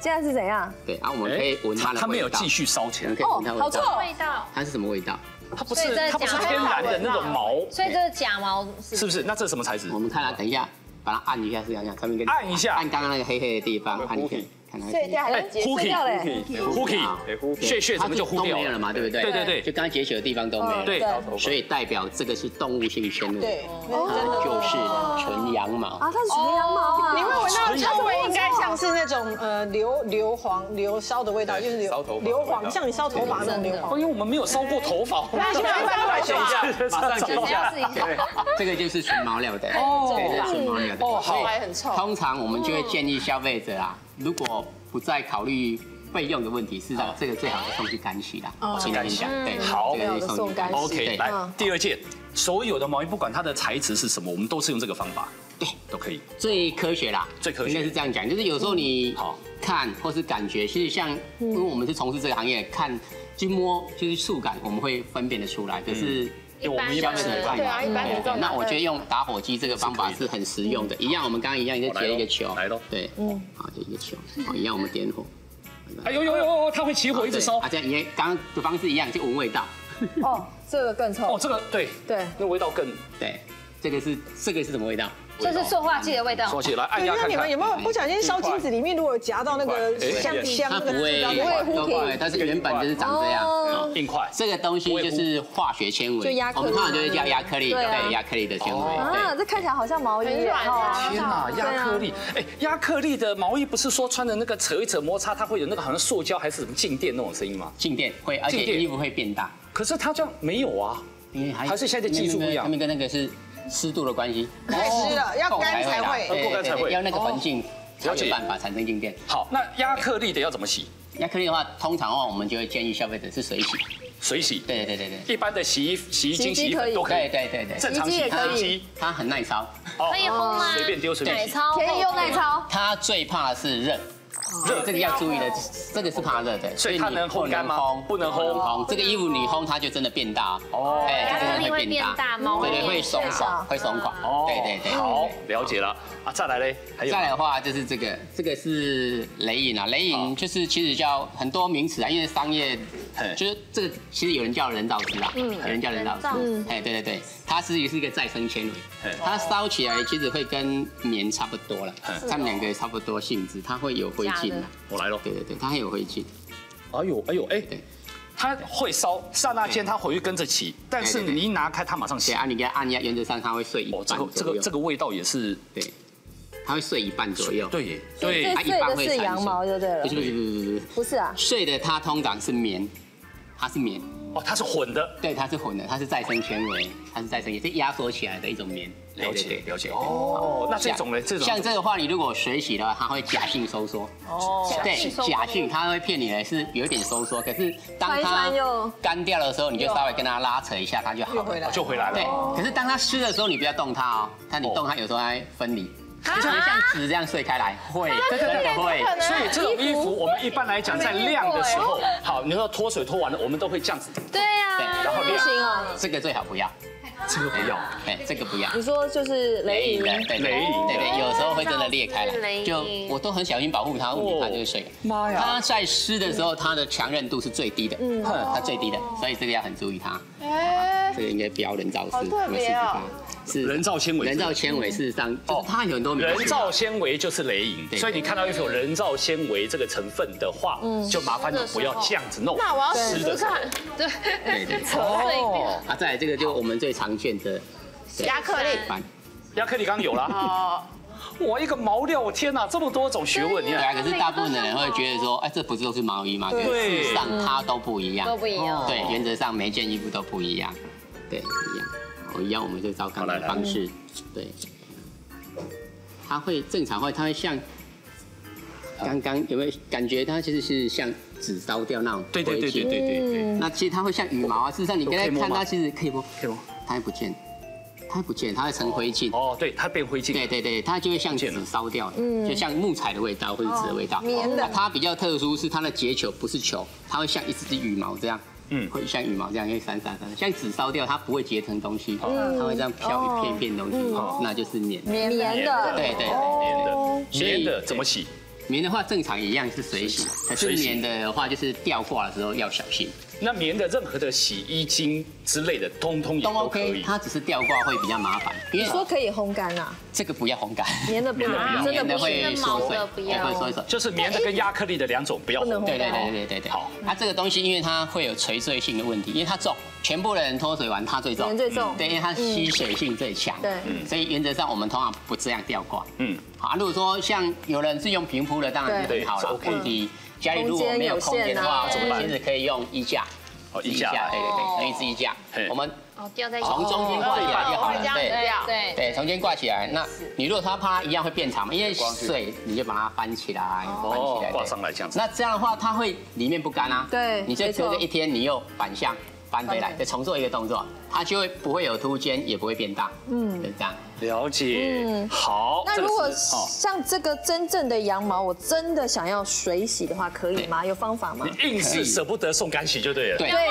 现在是怎样？对，然后我们可以闻它的味道。它没有继续烧起来可，以闻它的味哦好臭道。味道。它是什么味道？它不是它不是天然的那种毛，所以这是假毛，是是不是？那这是什么材质我？们看它，等一下，把它按一下，试看看，上面跟按一下。按刚刚那个黑黑的地方，按一下，看它会这家哎很结，hooky 碎掉嘞。hooky，血血怎么就它糊掉了嘛？对不对？对对对就刚刚结球的地方都没有。对，所以代表这个是动物性纤维。对，它就是纯羊毛。啊，它是纯羊毛啊。你会闻到臭味，应该像是那种呃硫硫磺硫烧的味道，就是硫硫磺，像你烧头发那种硫磺。因为我们没有烧过头发，那现在再来剪一下，马上剪一下。对，这个就是纯毛料的。哦对，这是纯毛料的。哦好还很臭。通常我们就会建议消费者啊，如果不再考虑费用的问题，事实上这个最好是送去干洗啦。哦送干洗对，好送去干洗。OK，来第二件，所有的毛衣不管它的材质是什么，我们都是用这个方法，对，都可以。最科学啦，最科学应该是这样讲，就是有时候你好看或是感觉，其实像因为我们是从事这个行业，看去摸就是触感，我们会分辨得出来。可是因为我们一般是消费者对啊一般民众那我觉得用打火机这个方法是很实用的，一样我们刚刚一样，就结一个球，来喽对，嗯，好，就一个球，好，一样我们点火，哎呦呦呦，它会起火一直烧。啊，。这样一样，刚刚的方式一样，就闻味道，哦，这个更臭。哦，。这个对。对，那味道更对，这个是这个是什么味道？这是塑化剂的味道。说起来按对，压看看。那你们有。没有不小心烧金子里面，如果夹到那个香香它那个不会不会不会，但是原本就是长这样。哦。硬块，这个东西就是化学纤维，就压克力。我们通常就是叫压克力，对啊。对，亚克力的纤维。啊，这看起来好像毛衣很软啊。天哪，对啊亚克力！哎，压克力的毛衣不是说穿的那个扯一扯摩擦，它会有那个好像塑胶还是什么静电那种声音吗？静电会，而且衣服会变大，可是它这样没有啊。因为还是现在的技术不一样？他们跟那个是湿度的关系，太湿了，要干才会。对够干才会要那个环境才有办法产生静电。好，那亚克力的要怎么洗？亚克力的话，通常的话，我们就会建议消费者是水洗。水洗。对对对对对。一般的洗衣洗衣精、洗衣粉都可以。对对对对，正常洗衣机。它很耐烧，哦可以烘吗？随便丢随便洗。奶超可以用耐烧。它最怕的是热。热这个要注意的，这个是怕热的，所以它能烘干吗？不能烘。这个衣服你烘它就真的变大。哦，哎，它真的会变大，对对，会松垮，会松垮。哦，对对对。好，了解了。啊，再来嘞，还有。再来的话就是这个，这个是雷影啊，雷影就是其实叫很多名词啊，因为商业，就是这个其实有人叫人造丝啊，有人叫人造丝，哎，对对对，它是也是一个再生纤维，它烧起来其实会跟棉差不多了，它们两个差不多性质，它会有灰烬的。我来喽。对对对，它还有灰烬。哎呦哎呦哎，对它会烧，刹那间它火会跟着起，但是你一拿开它马上熄。啊，你给它按压，原则上它会碎一半这个这个这个味道也是对，它会碎一半左右。对耶，对，它一半会是羊毛就对了。不是不是不是不是不是啊，碎的它通常是棉。它是棉。哦，它是混的，对，它是混的，它是再生纤维，它是再生，也是压缩起来的一种棉。了解，了解。哦，那这种呢？这种像这个话，你如果水洗的话，它会假性收缩。哦，对，假性，它会骗你的是有一点收缩，可是当它干掉的时候，你就稍微跟它拉扯一下，它就好了，就回来了。对，可是当它湿的时候，你不要动它哦，它你动它有时候会分离。就像纸这样碎开来，会，真的会。所以这种衣服，我们一般来讲在晾的时候，好，你说脱水脱完了，我们都会这样子。对呀，然后晾。行哦，这个最好不要，这个不要，哎，这个不要。你说就是雷影，对雷影，对对，有时候会真的裂开来，就我都很小心保护它，不然它就会碎。妈呀！它在湿的时候，它的强韧度是最低的，嗯，它最低的，所以这个要很注意它。哎，这个应该不要人造丝，特别哦。是。人造纤维，人造纤维事实上哦，它有很多人造纤维就是雷影，所以你看到一有人造纤维这个成分的话，嗯。就麻烦你不要这样子弄。那我要试试看，对。对对，[LAUGHS] 哦，啊，再来这个就我们最常见的亚克力，亚克力刚有了，哦，哇，一个毛料，我天哪，这么多种学问，你看，可是大部分的人会觉得说，哎，这不是都是毛衣吗？对，事实上它都不一样，都不一样，对，原则上每件衣服都不一样，对，一样。一样，我们就照刚才的方式，对，它会正常会，它会像刚刚有没有感觉？它其实是像纸烧掉那种对对对对对对对。那其实它会像羽毛啊，事实上你刚才看它其实可以摸，可以摸，它会不见，它会不见，它会成灰烬。哦，对，它变灰烬。对对对，它就会像纸烧掉，嗯，就像木材的味道或者纸的味道。棉的。它比较特殊是它的结球不是球，它会像一只羽毛这样。嗯，会像羽毛这样，因为闪闪闪，像纸烧掉，它不会结成东西，它会这样飘一片一片东西，那就是棉棉的，对对棉的，棉的怎么洗？棉的话正常一样是水洗，可是棉的话就是吊挂的时候要小心。那棉的任何的洗衣精之类的，通通也都可以。它只是吊挂会比较麻烦。你说可以烘干啊？这个不要烘干。棉的不要，[LAUGHS] 棉的会缩水，会缩水。就是棉的跟亚克力的两种不要。对对对对对对。好，它这个东西因为它会有垂坠性的问题，因为它重，全部的人脱水完它最重。棉最重。对，因为它吸水性最强。对。所以原则上我们通常不这样吊挂。嗯。好，如果说像有人是用平铺的，当然就很好了。问题家里如果没有空间的话，我们其实可以用衣架。哦衣架，对对对，可以自己架。我们从中间挂起来就好了，对对对，从中间挂起来。那你如果它怕它一样会变长嘛，因为水你就把它翻起来，翻起来挂上来这样子。那这样的话，它会里面不干啊。对，你再隔个一天，你又反向翻回来，再重做一个动作，它就会不会有凸尖，也不会变大。嗯，就这样。了解，嗯，好。那如果像这个真正的羊毛，我真的想要水洗的话，可以吗？有方法吗？你硬是舍不得送干洗就对了。对，很贵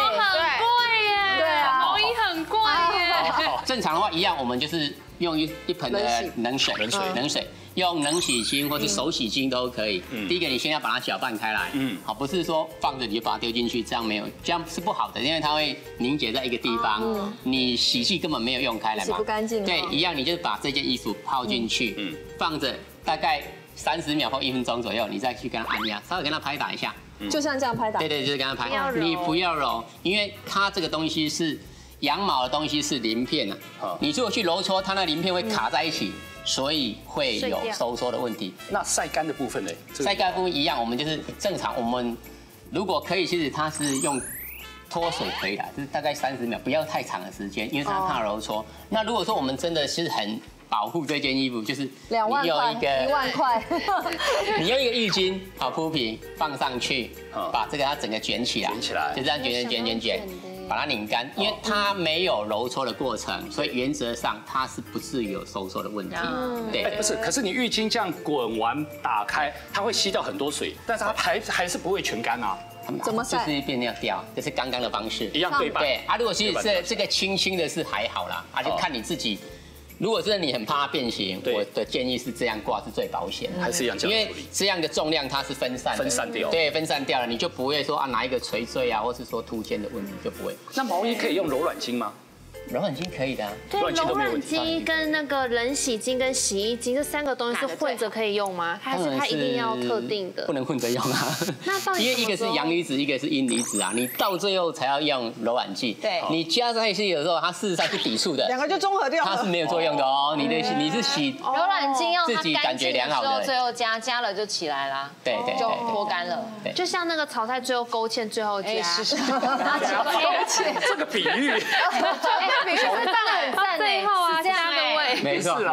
耶。对啊，毛衣很贵耶。正常的话一样，我们就是用一一盆的冷水，冷水，冷水。用冷洗精或是手洗精都可以。第一个，你先要把它搅拌开来。嗯，好，不是说放着你就把它丢进去，这样没有，这样是不好的，因为它会凝结在一个地方。嗯，你洗剂根本没有用开来嘛，洗不干净。对，一样，你就把这件衣服泡进去，嗯，放着大概三十秒或一分钟左右，你再去跟它按压，稍微跟它拍打一下。就像这样拍打。对对，就是跟它拍。你不要揉，因为它这个东西是羊毛的东西是鳞片啊。你如果去揉搓，它那鳞片会卡在一起。所以会有收缩的问题。那晒干的部分呢？晒干部分一样，我们就是正常。我们如果可以，其实它是用脱水可以的，就是大概三十秒，不要太长的时间，因为它怕揉搓。那如果说我们真的是很保护这件衣服，就是两万块，一万块，[LAUGHS] 你用一个浴巾好铺平放上去，把这个它整个卷起来，卷起来，就这样卷卷卷卷卷。把它拧干，因为它没有揉搓的过程，所以原则上它是不至于有收缩的问题。对，不是，可是你浴巾这样滚完打开，它会吸掉很多水，但是它还还是不会全干啊。怎么晒？就是变那样掉，这是刚刚的方式，一样对吧。对啊，如果是这这个轻轻的是还好啦，啊就看你自己。如果真的你很怕它变形，我的建议是这样挂是最保险，还是一样因为这样的重量它是分散分散掉，对，分散掉了，你就不会说啊拿一个垂坠啊，或是说凸肩的问题就不会。那毛衣可以用柔软巾吗？柔软巾可以的啊，对，柔软巾跟那个冷洗巾跟洗衣巾这三个东西是混着可以用吗？还是它一定要特定的？不能混着用啊。那到底 [LAUGHS] 因为一个是阳离子，一个是阴离子啊，你到最后才要用柔软剂。对，你加在一起的时候，它事实上是抵触的，两个就综合掉了。它是没有作用的哦，你的你是洗柔软巾要自己感觉良好的，最后加加了就起来啦。对对，就脱干了。就像那个炒菜最后勾芡，最后加。勾芡，[LAUGHS] 这个比喻。比喻是赞很赞最后啊，加个位，没错，是这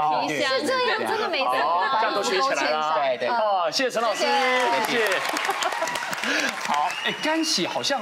样，真的没错，大家都学起来了。对对，哦，谢谢陈老师，谢谢。[LAUGHS] 好，哎，干洗好像，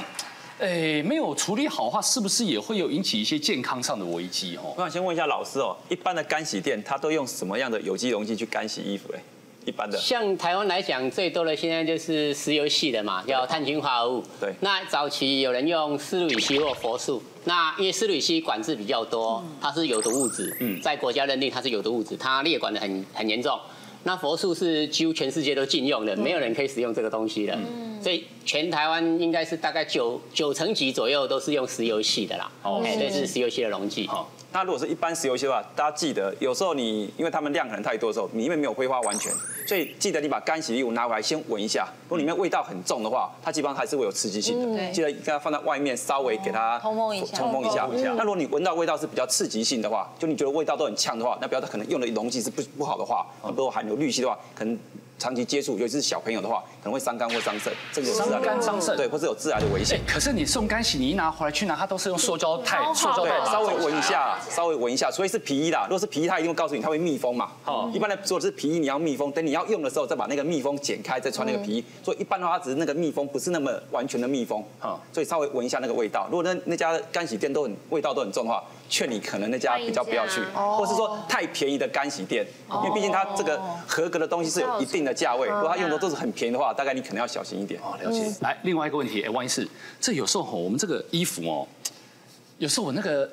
哎，没有处理好的话，是不是也会有引起一些健康上的危机？哦，我想先问一下老师哦，一般的干洗店，它都用什么样的有机溶剂去干洗衣服？哎。一般的，像台湾来讲，最多的现在就是石油系的嘛，叫碳氢化合物。对。那早期有人用斯氯乙烯或佛素，那因为斯氯乙烯管制比较多，它是有毒物质，在国家认定它是有毒物质，它列管的很很严重。那佛素是几乎全世界都禁用的，没有人可以使用这个东西的。嗯所以全台湾应该是大概九九成几左右都是用石油系的啦。哦。哎，这是石油系的溶剂。那如果是一般石油漆的话，大家记得有时候你因为它们量可能太多的时候，你因为没有挥发完全，所以记得你把干洗衣物拿回来先闻一下，如果里面味道很重的话，它基本上还是会有刺激性的。记得给它放在外面稍微给它通风一下。通风一下。那如果你闻到味道是比较刺激性的话，就你觉得味道都很呛的话，那表示可能用的溶剂是不不好的话，如果含有氯气的话，可能。长期接触，尤其是小朋友的话，可能会伤肝或伤肾，这个有伤肝伤肾，对，或是有致癌的危险。可是你送干洗，你一拿回来去拿，它都是用塑胶袋，塑胶袋稍微闻一下，稍微闻一下，所以是皮衣啦。如果是皮衣，它一定会告诉你它会密封嘛。哦，一般的如果是皮衣，你要密封，等你要用的时候再把那个密封剪开，再穿那个皮衣。所以一般的话，只是那个密封不是那么完全的密封。啊，所以稍微闻一下那个味道。如果那那家干洗店都很味道都很重的话。劝你可能那家比较不要去，或是说太便宜的干洗店，因为毕竟它这个合格的东西是有一定的价位，如果它用的都是很便宜的话，大概你可能要小心一点。哦，了解。来，另外一个问题，哎，万一是这有时候吼，我们这个衣服哦，有时候我那个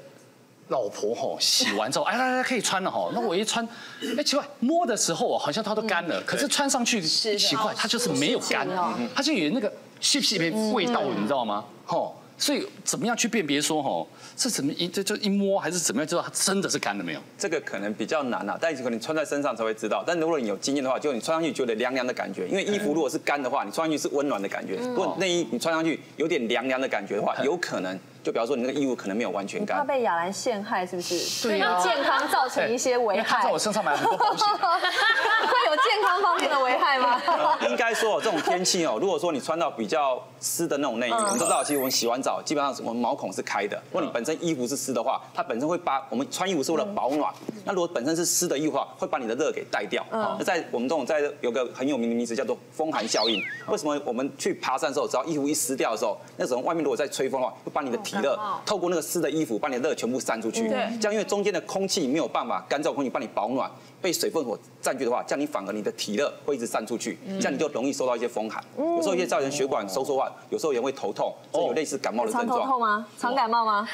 老婆吼洗完之后，哎来来可以穿了吼，那我一穿，哎奇怪，摸的时候好像它都干了，可是穿上去奇怪，它就是没有干，它就有那个细细的味道，你知道吗？吼。所以怎么样去辨别说哦，是怎么一这就一摸还是怎么样知道它真的是干了没有？这个可能比较难啊，但是可能穿在身上才会知道。但如果你有经验的话，就你穿上去觉得凉凉的感觉，因为衣服如果是干的话，你穿上去是温暖的感觉。如果内衣你穿上去有点凉凉的感觉的话，有可能。就比方说，你那个衣物可能没有完全干，怕被亚兰陷害，是不是？对啊，健康造成一些危害。他在我身上买了很多保险，[LAUGHS] 会有健康方面的危害吗？应该说，这种天气哦，如果说你穿到比较湿的那种内衣，我们都知道，其实我们洗完澡，基本上我们毛孔是开的。如果你本身衣服是湿的话，它本身会把我们穿衣服是为了保暖。那如果本身是湿的衣服的话，会把你的热给带掉。那在我们这种在有个很有名的名词叫做风寒效应。为什么我们去爬山的时候，只要衣服一湿掉的时候，那时候外面如果在吹风的话，会把你的体热透过那个湿的衣服把你的热全部散出去，对这样因为中间的空气没有办法干燥空气帮你保暖，被水分所占据的话，这样你反而你的体热会一直散出去，这样你就容易受到一些风寒，有时候一些造成血管收缩化，有时候也会头痛，有类似感冒的症状。常头痛吗？常感冒吗？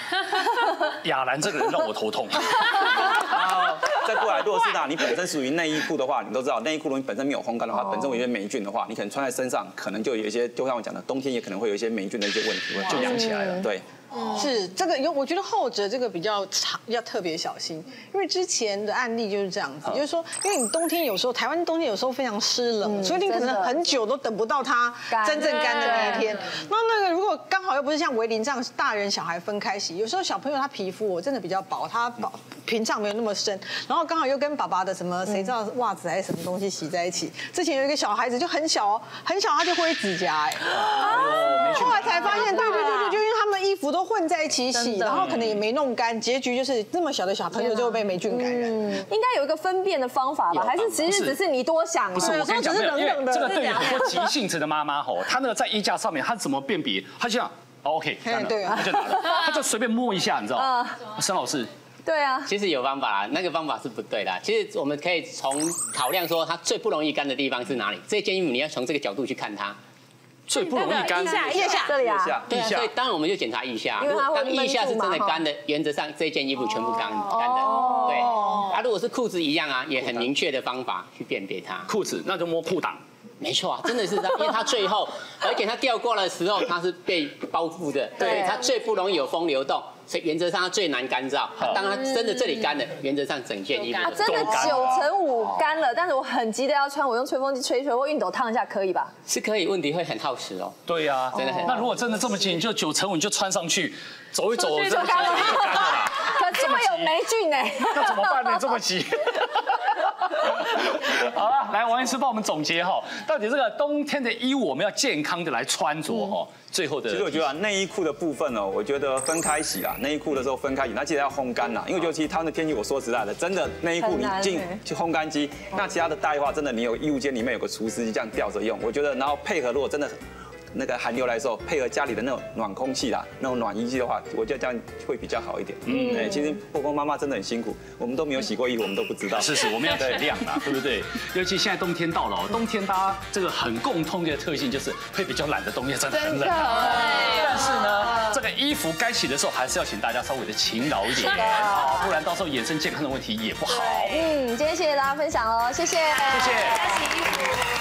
[LAUGHS] 亚兰这个人让我头痛。[LAUGHS] 再过来，如果是那，你本身属于内衣裤的话，你都知道内衣裤如果你本身没有烘干的话，本身有一些霉菌的话，你可能穿在身上，可能就有一些，就像我讲的，冬天也可能会有一些霉菌的一些问题，就痒起来了。对。是这个有，我觉得后者这个比较长，要特别小心，因为之前的案例就是这样子，就是说，因为你冬天有时候台湾冬天有时候非常湿冷，所以你可能很久都等不到它真正干的那一天。那那个如果刚好又不是像维林这样大人小孩分开洗，有时候小朋友他皮肤我真的比较薄，他薄屏障没有那么深，然后刚好又跟爸爸的什么谁知道袜子还是什么东西洗在一起。之前有一个小孩子就很小很小他就灰指甲哎，后来才发现，对对对对，就因为他们衣服都。混在一起洗，然后可能也没弄干，结局就是这么小的小朋友就会被霉菌感染。应该有一个分辨的方法吧？还是其实只是你多想？不是，我跟你讲，这个对于很多急性子的妈妈吼，她那个在衣架上面，她怎么辨别？她就想 OK，对啊，她就拿了，她就随便摸一下，你知道吗？[LAUGHS] 申老师，对啊，其实有方法，那个方法是不对的。其实我们可以从考量说，它最不容易干的地方是哪里？这件衣服你要从这个角度去看它。最不容易干，腋下腋下。这里啊，对啊，所以当然我们就检查腋下，如果当腋下是真的干的，原则上这件衣服全部干干的，对。啊，如果是裤子一样啊，也很明确的方法去辨别它。裤子那就摸裤裆，没错啊，真的是这样因为它最后，而且它掉过的时候它是被包覆的，对，它最不容易有风流动。所以原则上它最难干燥。当它真的这里干了，原则上整件衣服真的九成五干了，但是我很急的要穿，我用吹风机吹吹或熨斗烫一下可以吧？是可以，问题会很耗时哦。对呀，真的很。那如果真的这么急，就九成五你就穿上去，走一走就干了。[LAUGHS] 可是会有霉菌呢，[LAUGHS] 那怎么办呢？这么急？[LAUGHS] 好了，来王医师帮我们总结哈，到底这个冬天的衣物我们要健康的来穿着哈。最后的，其实我觉得啊内衣裤的部分呢，我觉得分开洗啦，内衣裤的时候分开洗，那记得要烘干啦，因为尤其他们的天气，我说实在的，真的内衣裤你进去烘干机，那其他的带的话，真的你有衣物间里面有个除湿机这样吊着用，我觉得然后配合如果真的。那个寒流来的时候，配合家里的那种暖空气啦，那种暖衣机的话，我觉得这样会比较好一点。嗯，哎，其实婆婆妈妈真的很辛苦，我们都没有洗过衣服，我们都不知道。是是，我们要体谅啦，对不对？尤其现在冬天到了，冬天大家这个很共通的特性就是会比较懒的冬天真的很冷。但是呢，这个衣服该洗的时候，还是要请大家稍微的勤劳一点，不然到时候衍生健康的问题也不好。嗯，今天谢谢大家分享哦，谢谢，谢谢。